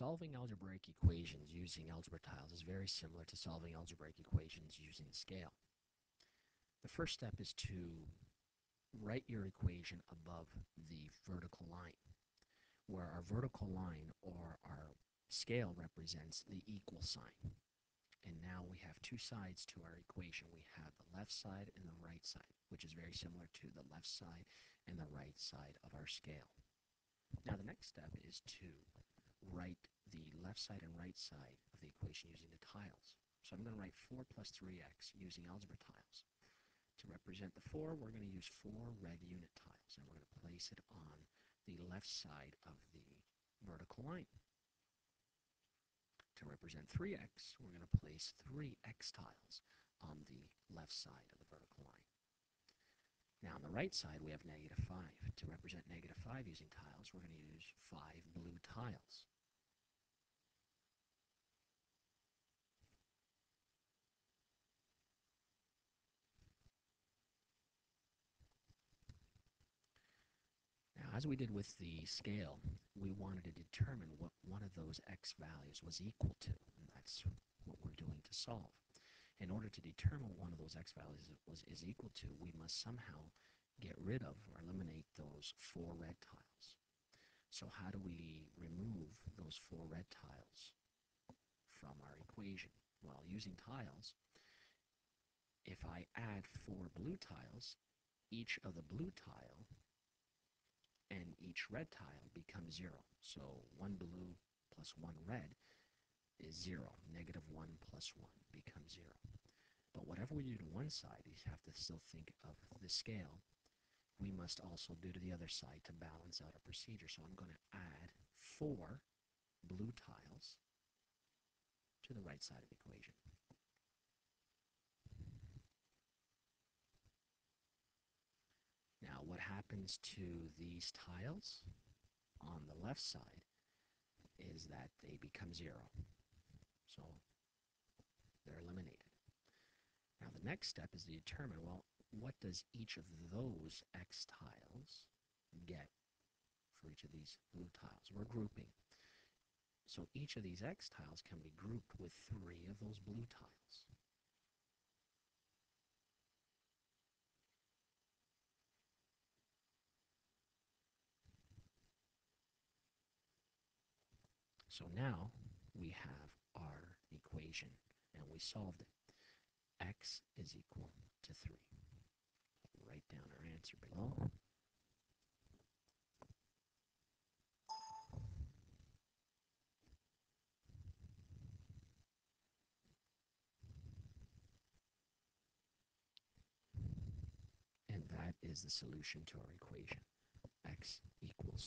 Solving algebraic equations using algebra tiles is very similar to solving algebraic equations using a scale. The first step is to write your equation above the vertical line, where our vertical line or our scale represents the equal sign. And now we have two sides to our equation. We have the left side and the right side, which is very similar to the left side and the right side of our scale. Now the next step is to write left side and right side of the equation using the tiles. So I'm going to write 4 plus 3x using algebra tiles. To represent the 4, we're going to use 4 red unit tiles, and we're going to place it on the left side of the vertical line. To represent 3x, we're going to place 3x tiles on the left side of the vertical line. Now on the right side, we have negative 5. To represent negative 5 using tiles, we're going to use 5 blue tiles. As we did with the scale, we wanted to determine what one of those x values was equal to, and that's what we're doing to solve. In order to determine one of those x values was, is equal to, we must somehow get rid of or eliminate those four red tiles. So how do we remove those four red tiles from our equation? Well, using tiles, if I add four blue tiles, each of the blue tile each red tile becomes 0. So 1 blue plus 1 red is 0. Negative 1 plus 1 becomes 0. But whatever we do to one side, you have to still think of the scale. We must also do to the other side to balance out our procedure. So I'm going to add 4 blue tiles to the right side of the equation. Now what happens to these tiles on the left side is that they become zero. So they're eliminated. Now the next step is to determine, well, what does each of those x tiles get for each of these blue tiles? We're grouping. So each of these x tiles can be grouped with three of those blue tiles. So now we have our equation and we solved it. x is equal to 3. Write down our answer below. And that is the solution to our equation. x equals